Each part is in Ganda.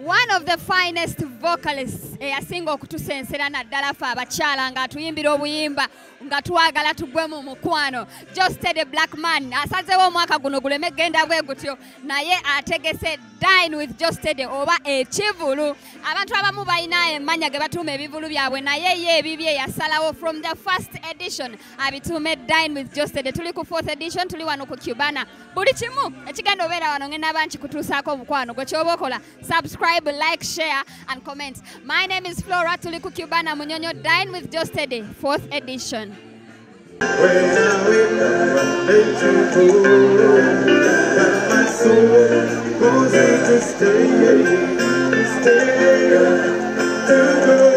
one of the finest vocalists eyasinga okutusensera naddala fe abakyala ng'atuyimbira obuyimba nga twagala tugwe mu mukwano jostede black man. Asazeewo omwaka guno guleme genda bwe gutyo. Naye ategese dine with jostede oba ekivulu. Abantu abamu balina emmanya ge batuuma ebivulu byabwe naye ye ebibye yasalawo from the first edition. Abituume dine with jostede tuli ku fourth edition tuli wano ku cubana. Buli kimu ekigenda obeera wano ngenda aba nkikutuusaako omukwano gwe kyoba okola. Subscribe like share and comment. My name is flora tuli ku cubana munyonyo dine with jostede fourth edition stay, stay, to go,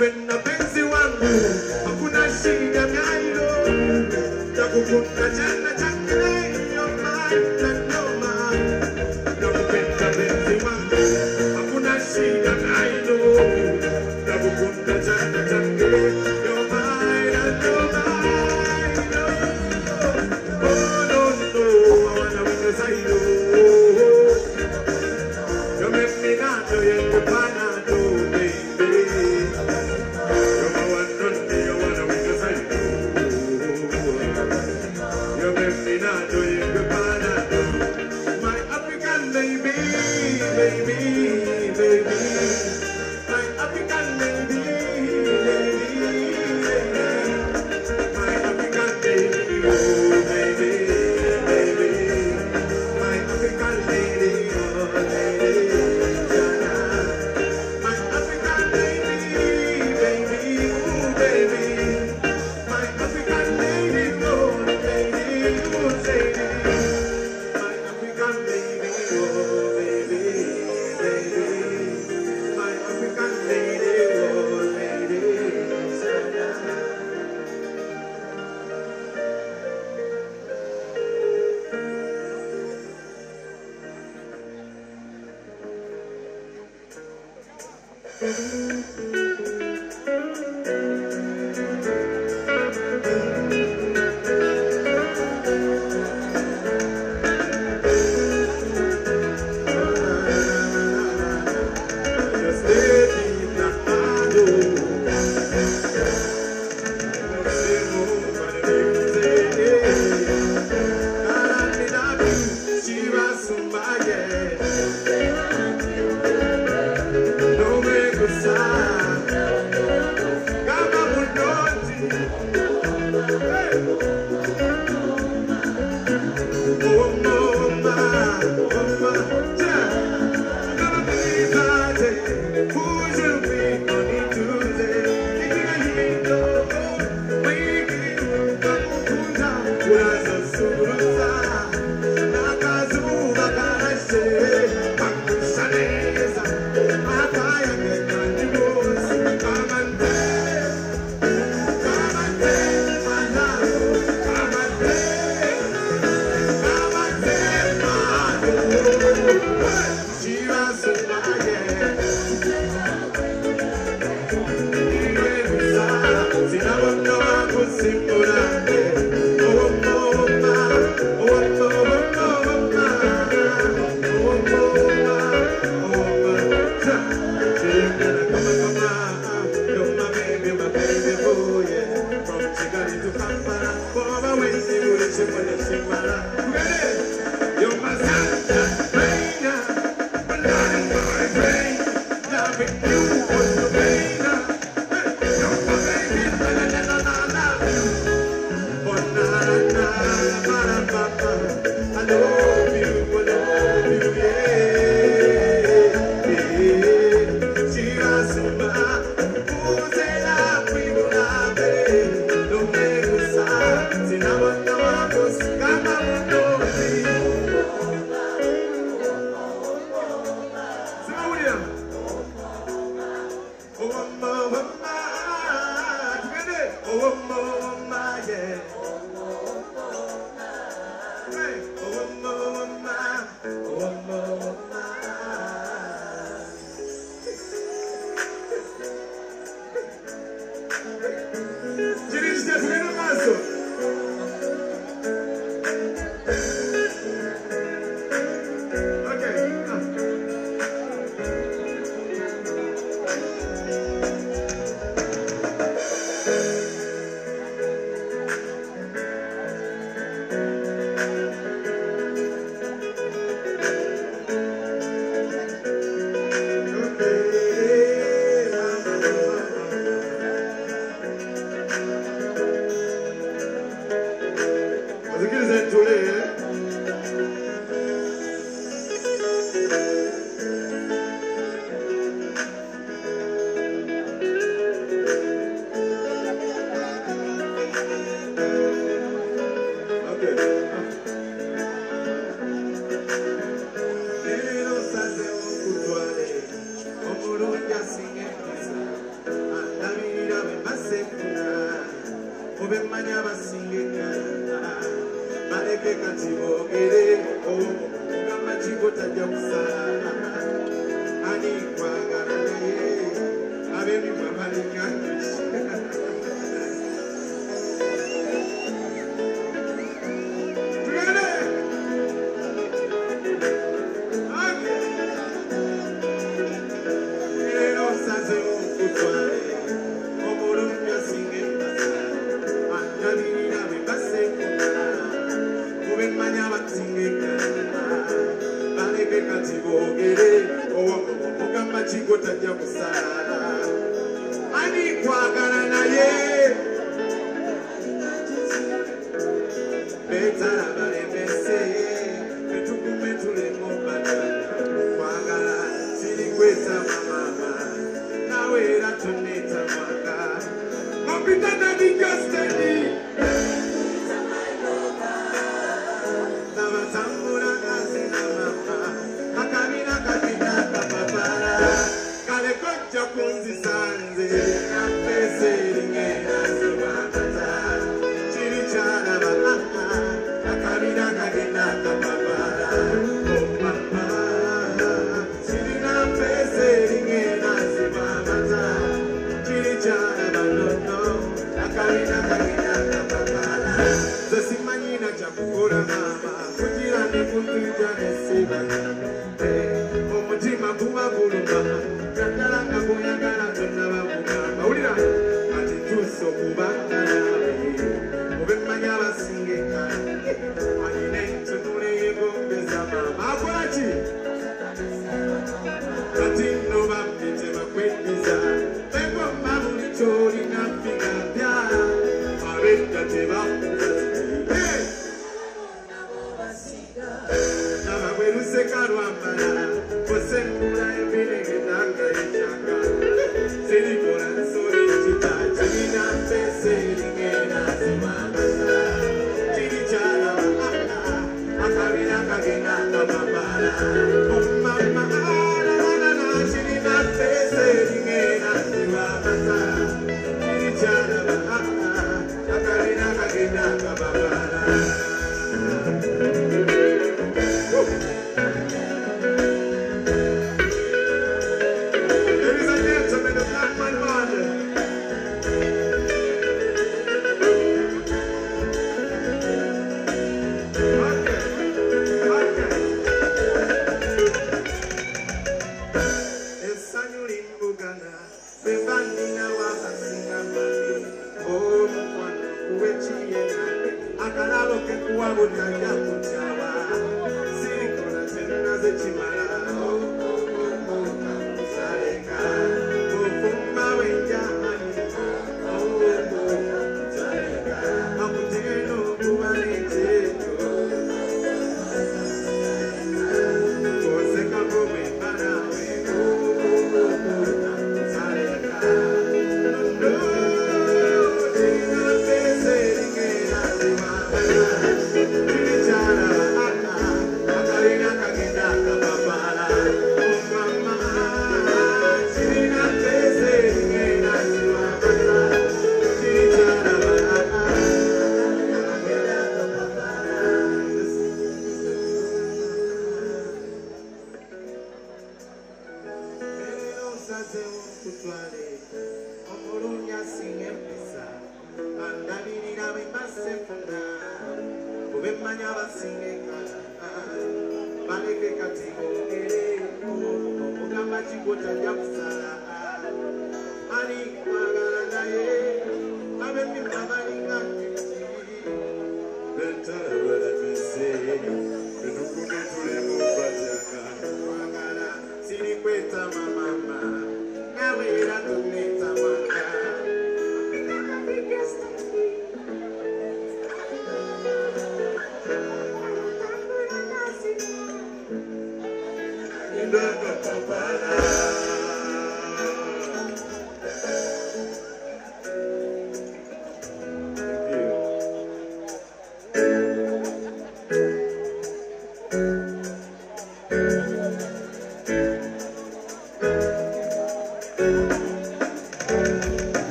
kupenda penzi wangu. Hakuna shida nailo takukutaja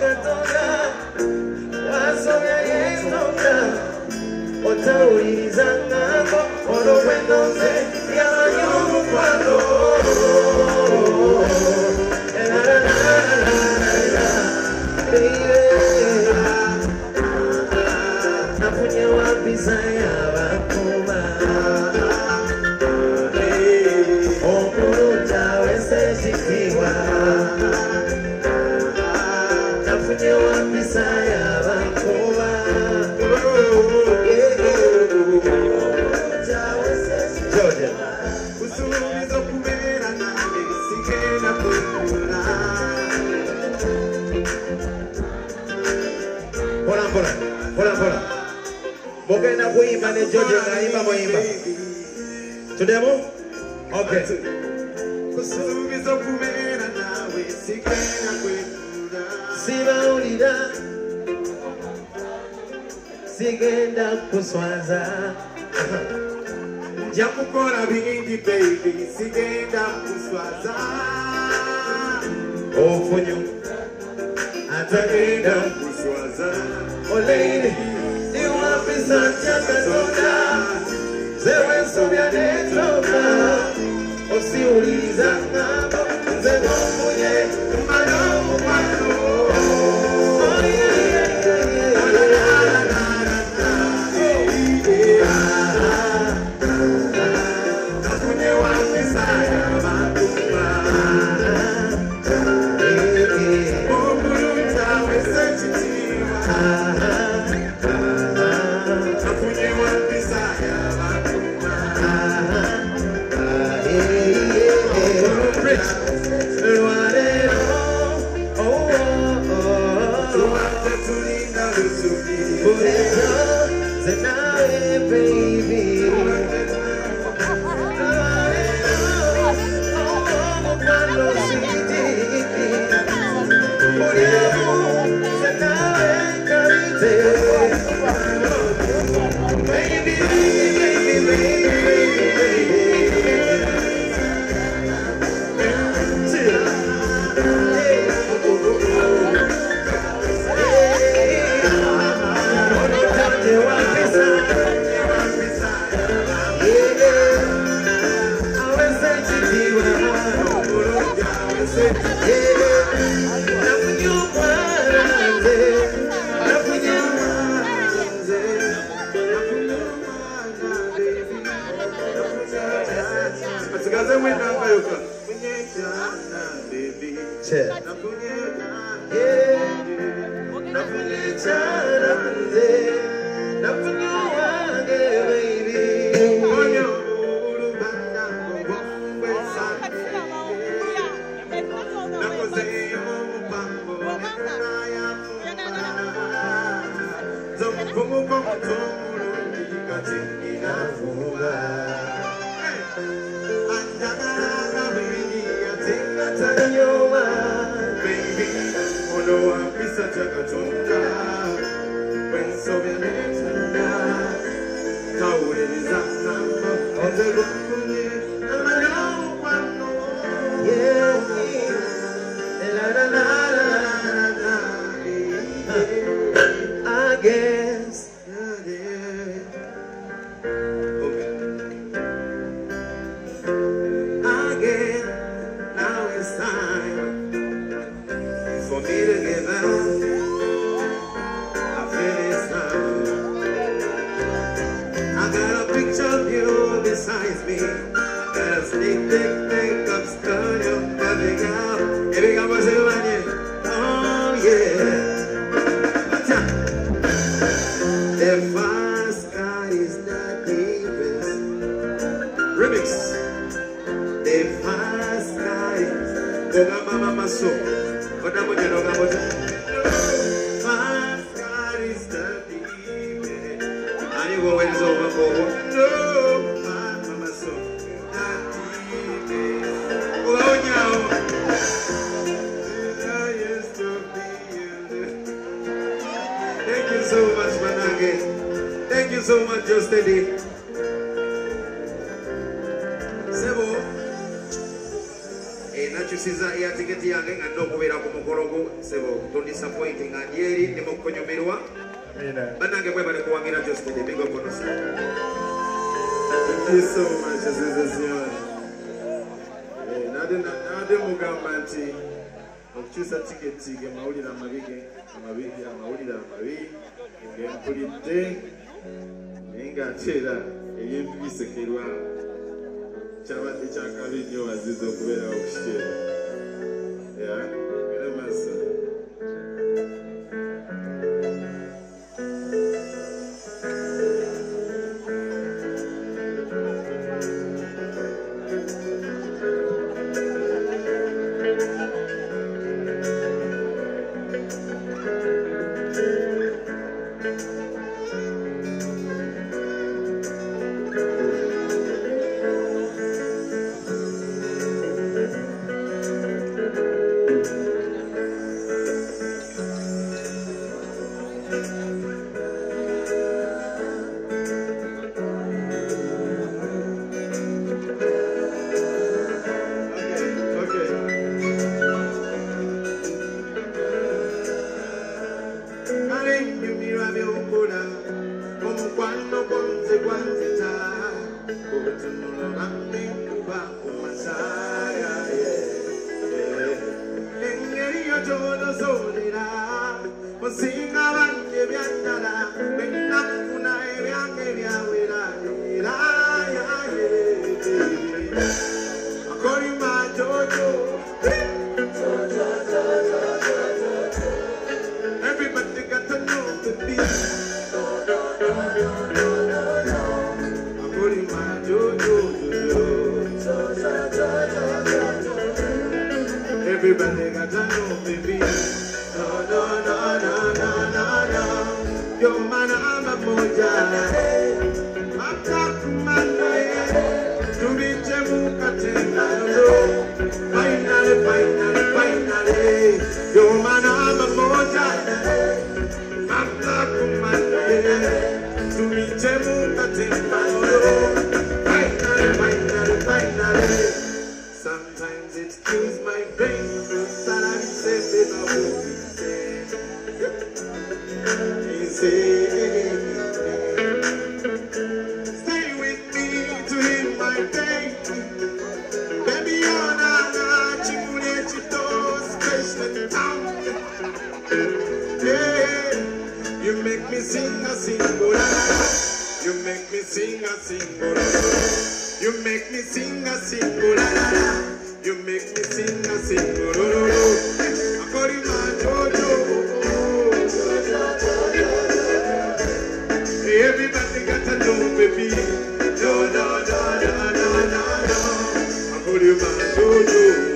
te toca Wasonya yesonga Otawulizangako Olowendo nze Yamanyo mukwano Fulani George Naima Moimba. To demo? Okay. Siba ulida Sigenda kuswaza Jakukora bingi baby Sigenda kuswaza Ofunyo Atagenda kuswaza Oh lady Santa Persona Nze wensobya do?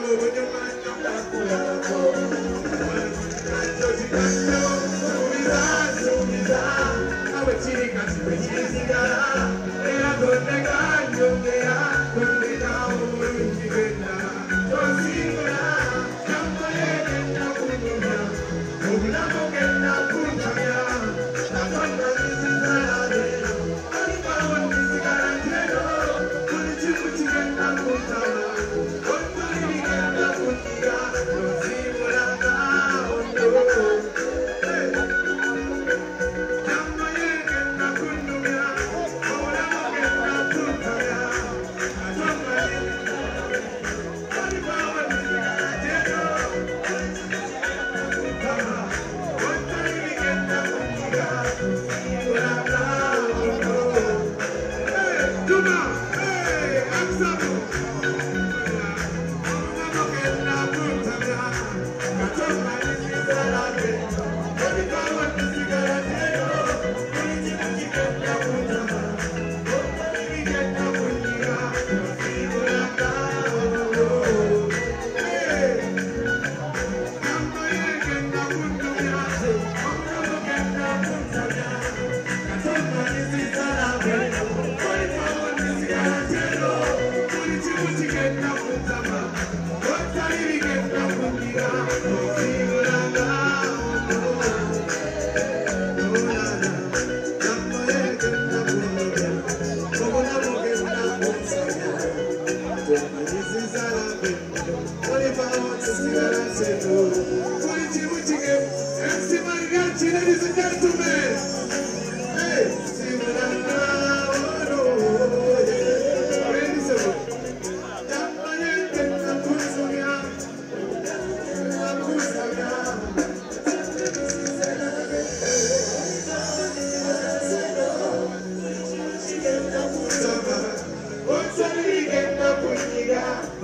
Thank you.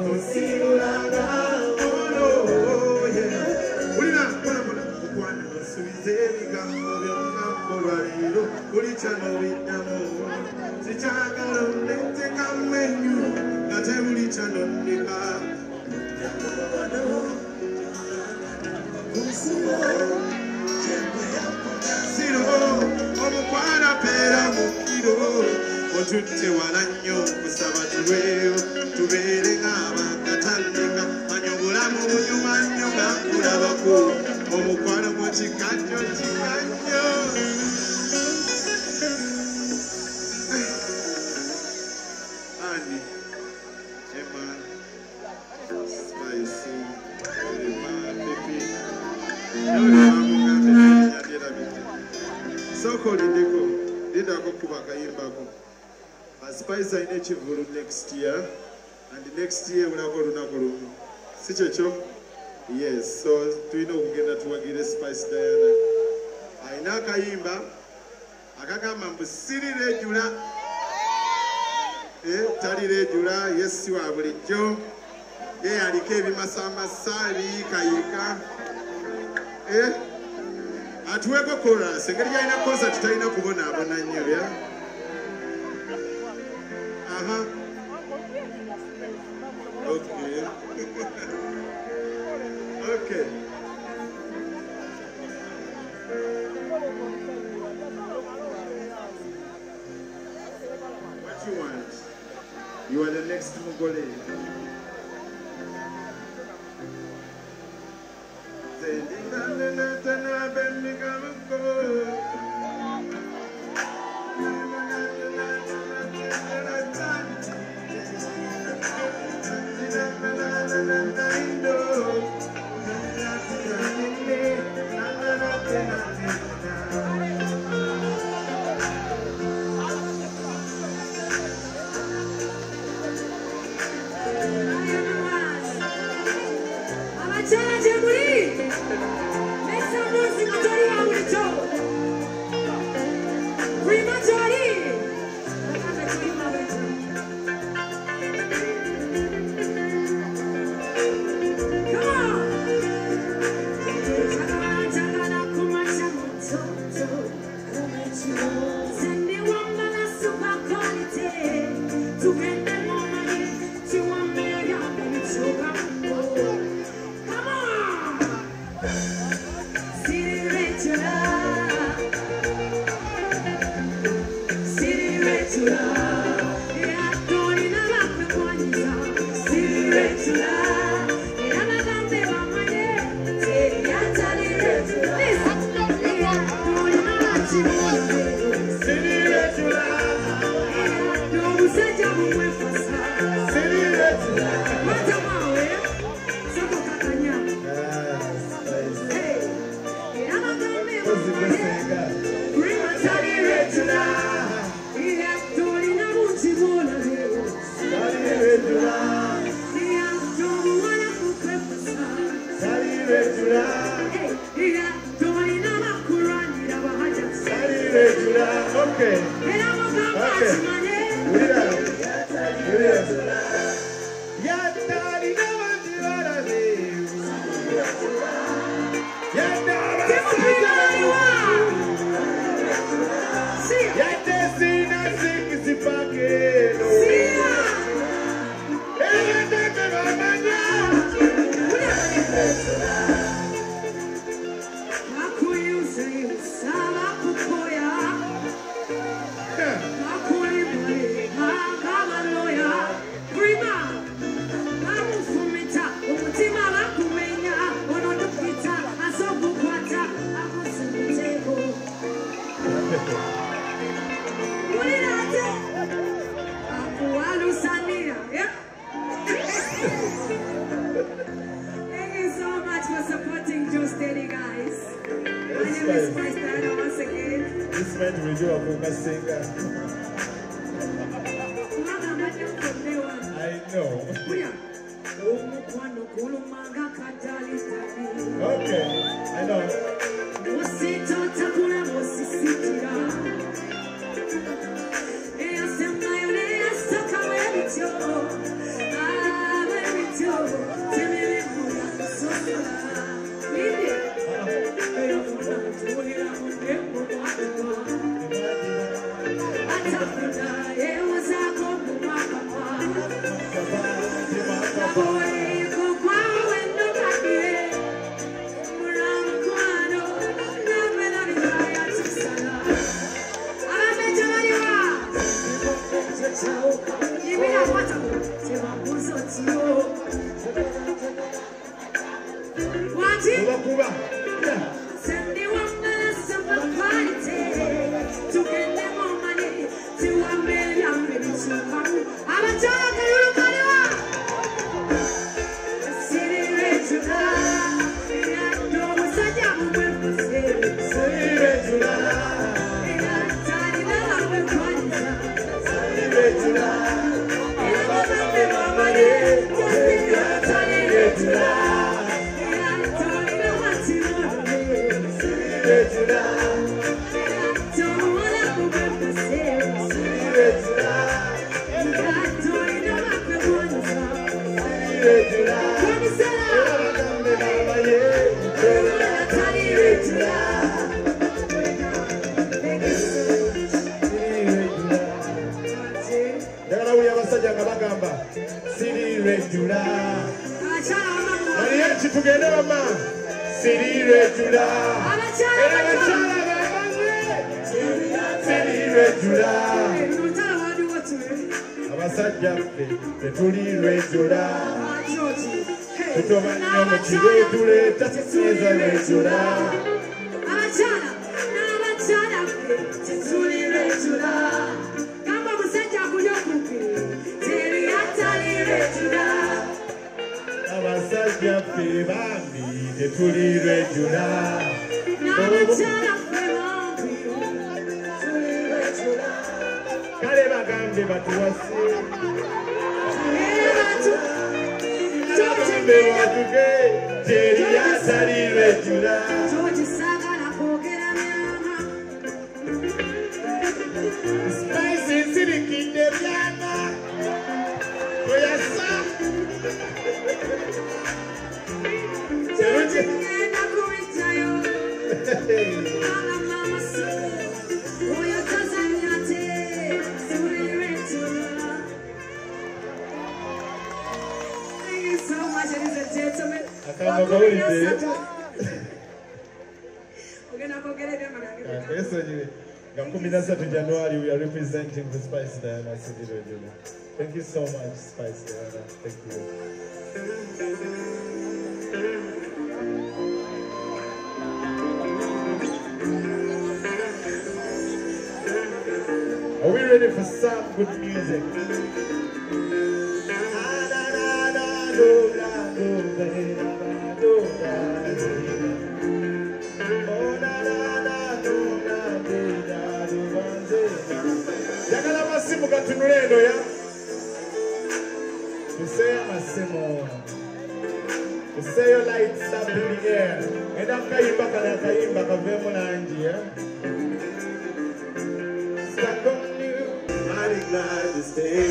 osimulanga ono ye ulira nkolabona okwana osubiza ebigambo byonna siro si kyekyo yes so tulina okugenda tuwagira spice diana. Alina akayimba akagamba mbu sirireejula eh, talireejula yesi wa bulijjo. Ye aliko ebimasamasa ebiyikayika eh, atuweko coras engeri gyalina concert talina kubonaabona nnyo ya? Aha. Okay. K What you want? You are the next Mongolian. abasajja nga bagamba sirirwejjula aliyeki tugende bama sirirwejjula era abakyala bamanye sirirwejjula abasajja ffe tetulirwejjula tutoba nnyo mu kiro tuleeta sisinza lwejjula Furire Giura Dove c'era Furire Giura Kale bagambye batuwase Tobe watuge Jeri ya Sarire Giura Nga 13 January we are representing the Spice Diana City Radio. Thank you so much Spice Diana. Thank you. Are we ready for some good music? Eno ya? Tuseeyo amasimu tuseeyo lights up in the air ya Stuck on you. Mighty glad to stay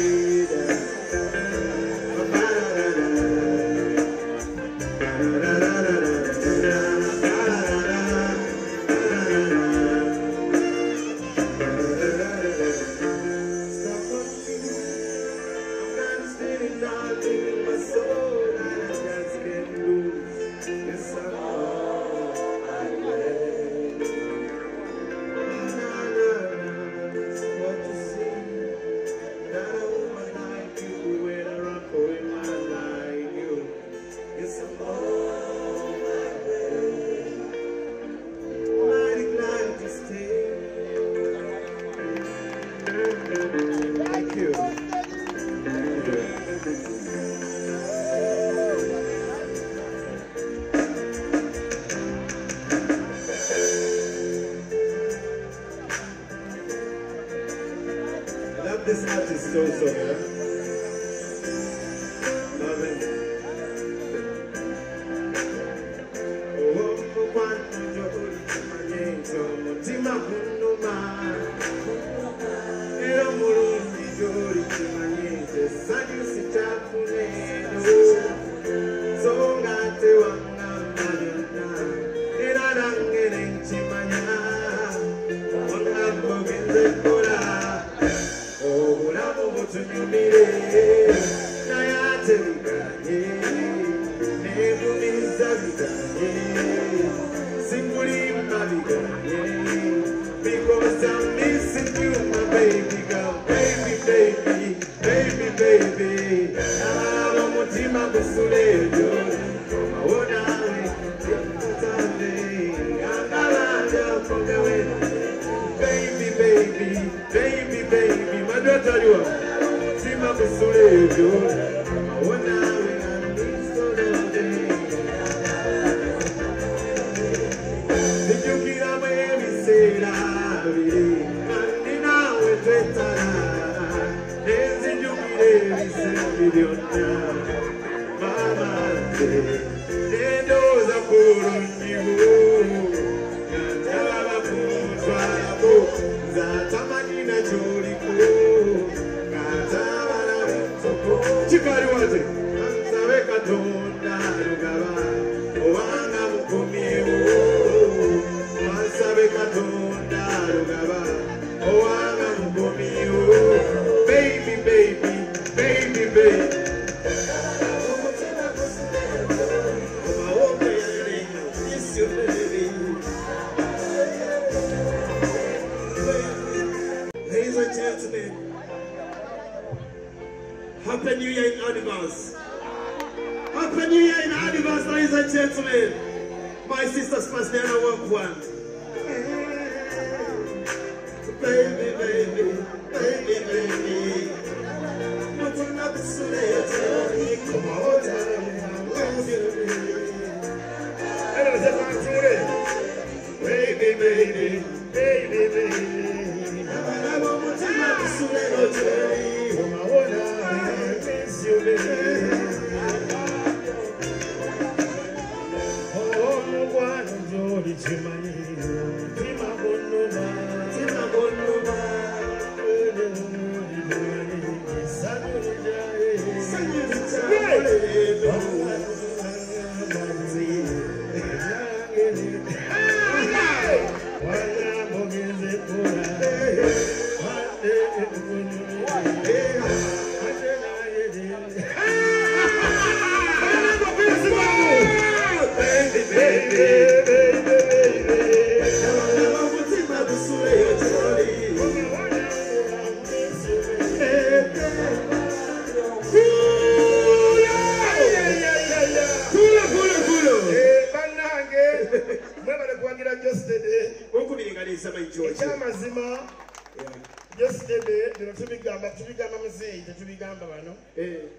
tetubigamba bano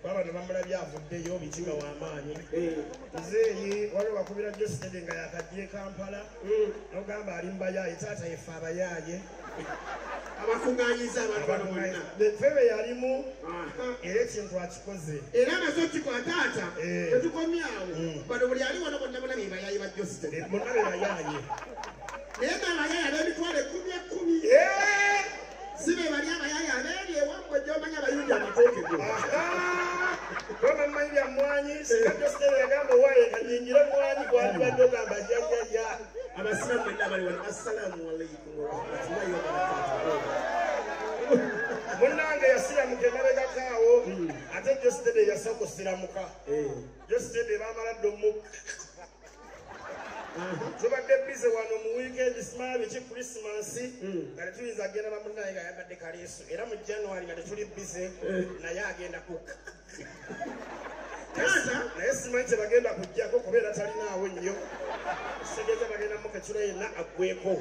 kuba bano bamulabye avuddeyo mitima w'amaanyi muzeeyi waliwo wakubira jostede nga yakajja e kampala nogamba ali mubayaaye taata yefe abayaaye abakuŋŋanyiza abantu bano bonna febe yalimu era ekintu akikoze era nazo kikwataata Eh. tetukomyawo bano buli ali wano bonna bonna bebayayi ba josite bonna beyayaaye naye nga abayayi ab'emitwalo ekkumi ekkumi si be bali abayayi abeeri ewammwe gyomanya abayundi amatooke go bamamanyi bya mwanyi singa jostede yagamba owaaye kanyingire mwanyi gwandibadde ogamba jajjajja abasiramu bonna bali wano assalamu alaikum warahmatullahi wabarakatuh. Munnange yasiramuka emabegakaawo ate jostede yasooka osiramuka jostede bamala dde omukka tubadde bize wano mu wiikendi simaabi ki krisimansi nga tetuyinza agenda bamunaye nga yambadde kaleeso era mu january nga tetuli bize naye agenda kukka. Naye simanyi kyebagenda kujjako kubeera talinaawo nnyo. Kitegeeza bagenda muka ekiro yenna aggweko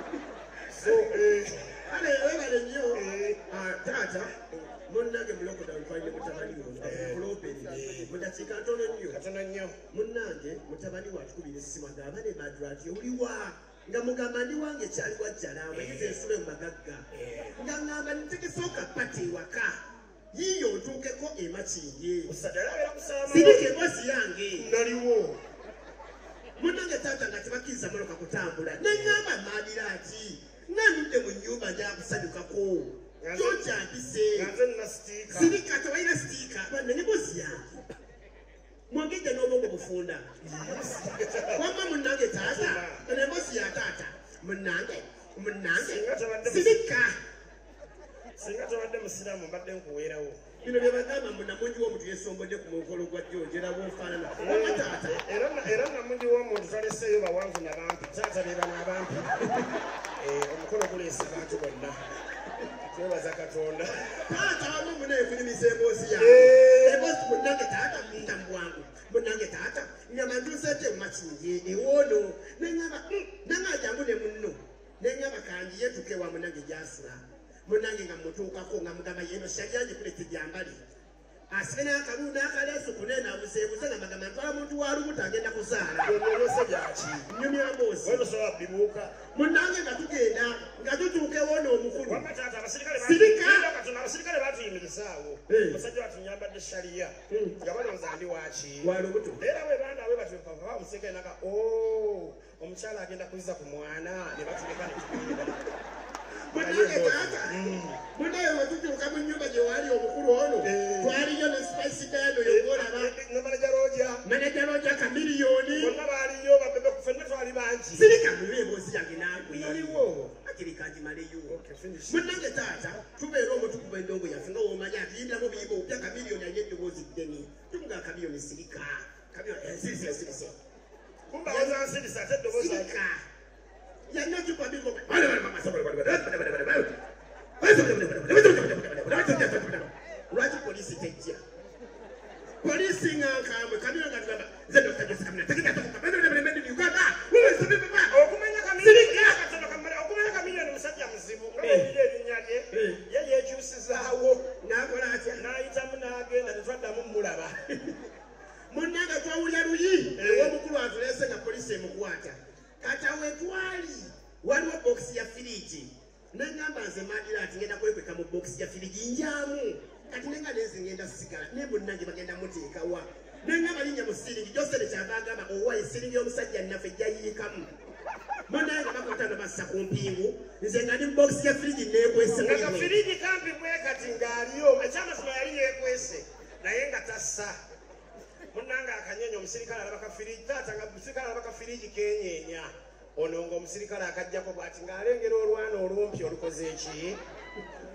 so eh, kale webale nnyo Eh. Ah, taata munnange mulokodawn twaline mutabani wo kuloperi mudakiika ntono nnyo katono nnyo munnange mutabani watukubira essimu agamba ne badru ati oliwa nga mugamba ndi wange ekyali wajjalawe yize ensula mu magagga. Nga ŋŋamba ntegesooka pati ewaka yiyo abeera kusama. Sirika emboozi yange naliwo munnange taata nga tebakkiriza motoka kutambula. Neŋŋamba maadira ati nandudde mu nnyumba njakusanyukako sirika sitiika banne ne bozi yange mwogedde n'obwongo bufunda. Wamma munnange taata emboozi ya taata munnange munnange Singa tebadde sirika singa tobadde musiraamu mbadde nkuweerawo bino bye bagamba munamungi w'omuntu yesombodde ku mukolo gwa jjonjera bwofaanana. Wamma taata era era namugi w'omuntu taleseeyo bawanvu nabampi taata be bano abampi Eh, omukolo guleese bantu bonna twebaza katonda. Taata wamu muneefunyumisa emboozi yange Eh. emboozi munnange taata munda mu bwangu munnange taata. Nyama ntuseete mumakinje ewoono. Neŋamba nanga jangu ne munno. Neŋamba kangiye tuke wa munnange gyasula. Munnange nga mutuukako nga mugamba yeno shalyange kulete gyambali asibe n'akalu n'akaleesu kunene amuseebuze nga bagamba ntwala muntu wa lubuto agenda kuzaala. Byose byaki nyumya mboozi. Wetosobola bibuuka munange nga tugenda nga tutuuka ewona omukulu abasirikale batuyimirizaawo Eh. omusajja watunyambadde shaliya nga balowooza ndi waki wa lubuto. Era bwe banda bwe batupapa omusirikale naga o omukyala agenda kuyiza ku mwana. Ne batuleka ne tugenda. munange taata munaye wetutuuka mu nyumba gye waali omukulu ono Eh. twaliyo ne spice dano yogolaba nomanaja looja manaja looja kamiliyoni bonna baaliyo babebe fenna twali bangi sirika muyo emboozi yange nagwe Naliwo. akiri kagimaleyo Okay, finish. munange taata tubeera omutukuba endongo yaffe nga womanyi atuyindamu biyimba obupya kamiliyoni alina eddoboozi ddene tukuga kamiliyoni sirika eh, sirisa sirisa kumba wazansirisa ate eddoboozi sirika lwaki polisi tejja polisi ngankambwe kamiro nga tugamba nze dr jose kamina kamala okumanya kamiliyoni musajja muzibu nga bwewulira erinnya lye ye yekyusizaawo nakola atya n'ayitamu n'agenda tetwaddamu mulaba munnanga twawulya luyi ew'omukulu atulese nga polisi emukwata kata we twali waliwo bokisi ya firiji. Neŋŋamba nze mandira ati ngenda kwekweka mu bokisi ya firiji. Njamu kati nenga nenze ngenda sigala. Ne munnange bagenda muteekawa neŋŋamba linnya mu siringi josere kyava agamba owaye siringi y'omusajja nnaffe ejjayiikamu munnange nga bakwata nga bassa ku mpingu. Nze nga ndi bokisi ya firiji neekwese nga kafiriji kampi bwe kati ng'aliyo ekyamazima yali yeekwese naye nga tassa munnanga akanyenya omusirikale alaba kafiriji taata nga omusirikale alaba kafiriji kenyeenya. Ono ngaomusirikale akajjako bwati ng'alengera olwana olumpi olukoze eki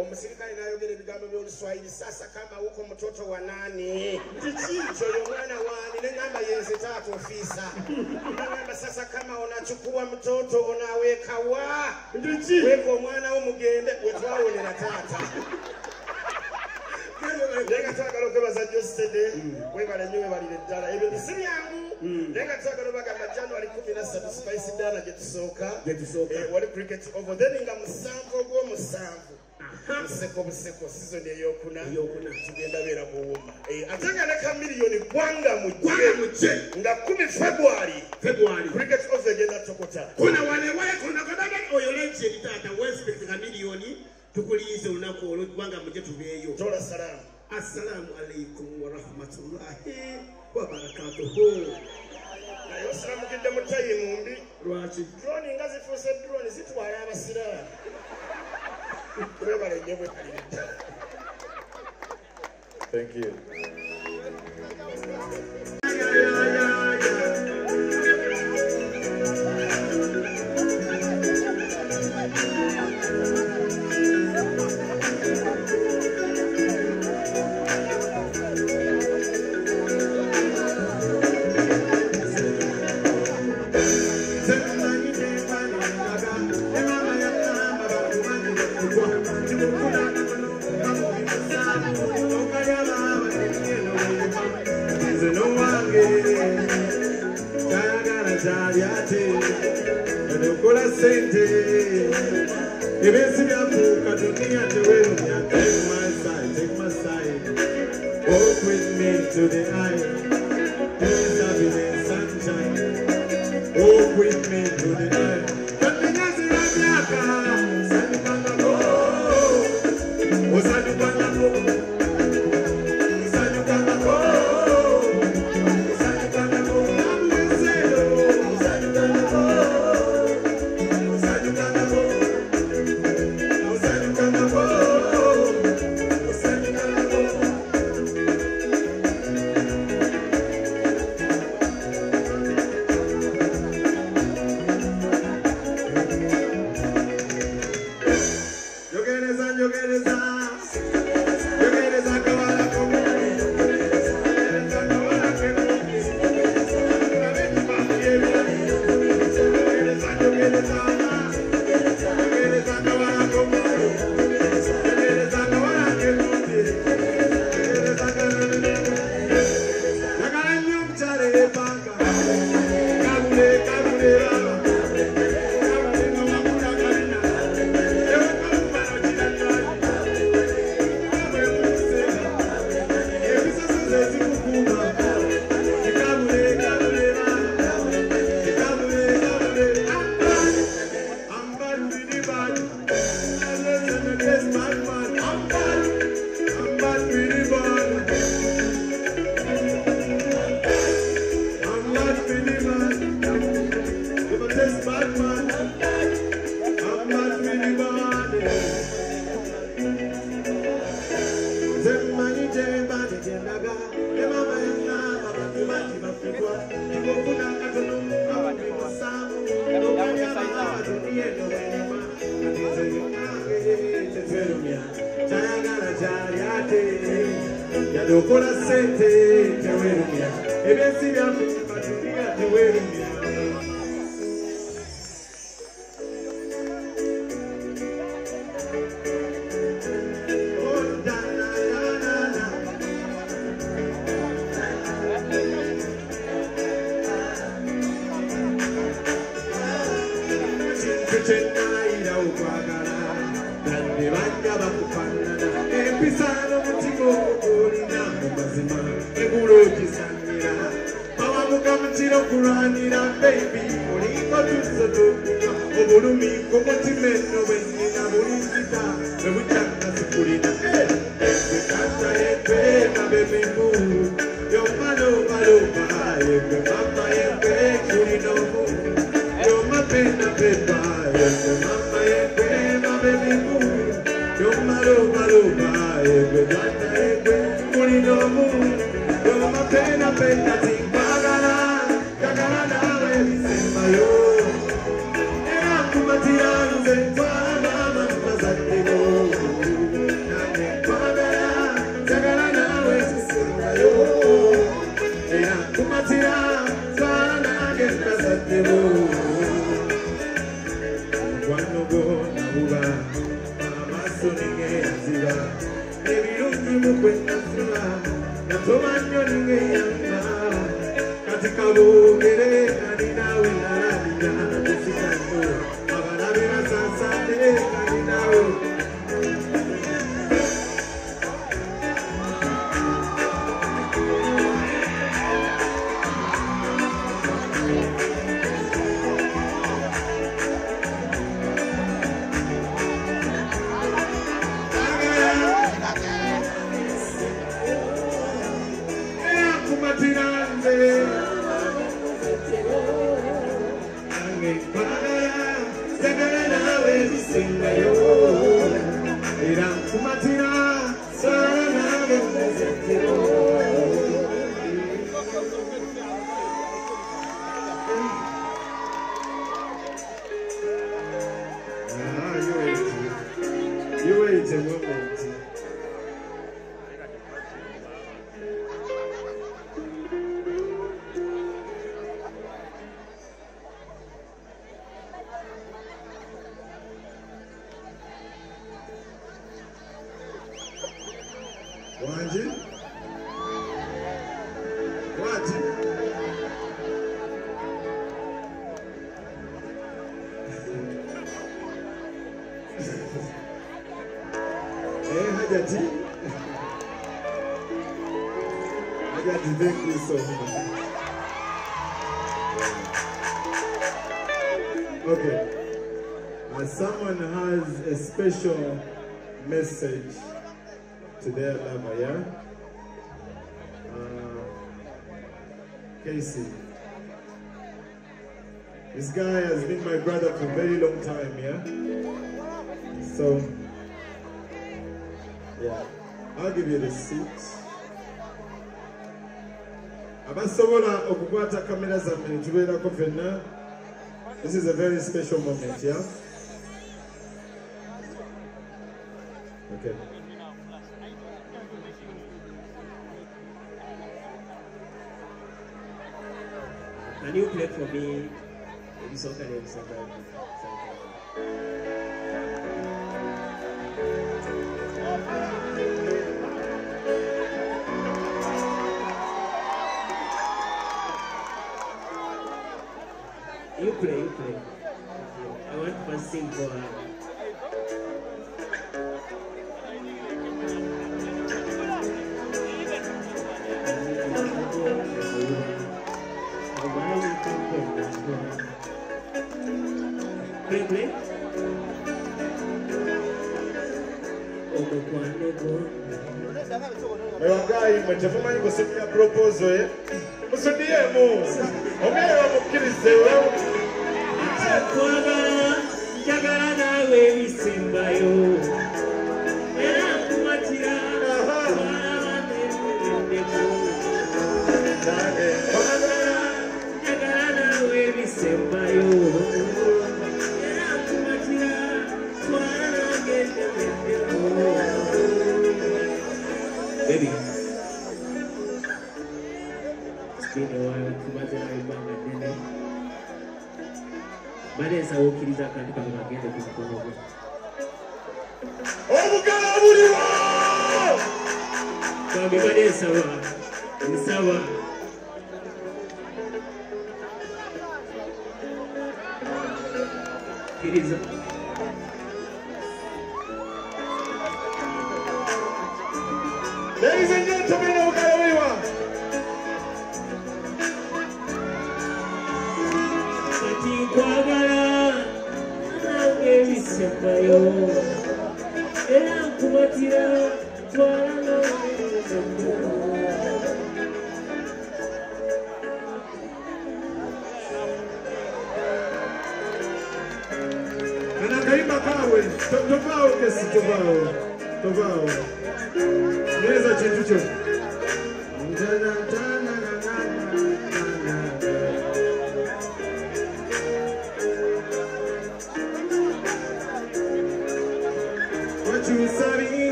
omusirikale n'ayogera ebigambo by'oluswayiri sasa kama huko mtoto wa nani? Kyoyo mwana wani neŋamba yenze taata ofiisa. Neŋamba sasa kama onachukua mtoto onawekawa weka omwana wo mugende wetwawonera taata naye nga twagala okwebaza josede webale nnyo webalire eddala ebyo bisi byangu naye nga twagala obagamba january kumi nassatu spice dana gyetusooka. Eh, wali cricket over then nga musanvu ogw'omusanvu buseko buseko sizoni eyokuna tugenda beera buwuma Eh, ate nga ne kamiliyoni gwanga mujje nga kumi february februari cricket over egenda tokota kuna wale wale kuna kadada oyo lenjeri taata wespect ka miliyoni tukuliize olunaku olwo kubanga mujje tubeeyo. Tola salaamu assalamu alaikum warahmatullahi wabarakatuhu naye osiramukidde mu tayimu mbi. Lwaki? Droni nga zifuuse droni zitwala abasiraamu. Twebale nnyo bwekalire ddala Thank you. You see me up to the wind. Yeah, take my side, take my side. Walk with me to the eye. Days of the sunshine. Walk with me to the eye. It's a woman. guy has been my brother for a very long time, yeah? So, yeah, I'll give you the seat. abasobola okukwata kamera zammwe netubeerako ffenna this is a very special moment yeah? Okay. Can you play for me. e soltaremos a Santa Eu creio, eu creio. Eu ando para se embora. mulayi temumanyi kusibira proposal ye musudiemu omuyeemu mukkirizewo njagala naawe ebisembayo eteesa wokkiriza akandika bwebagende ku mukono obugala buliwo bwange bade nsaba nsaba kkiriza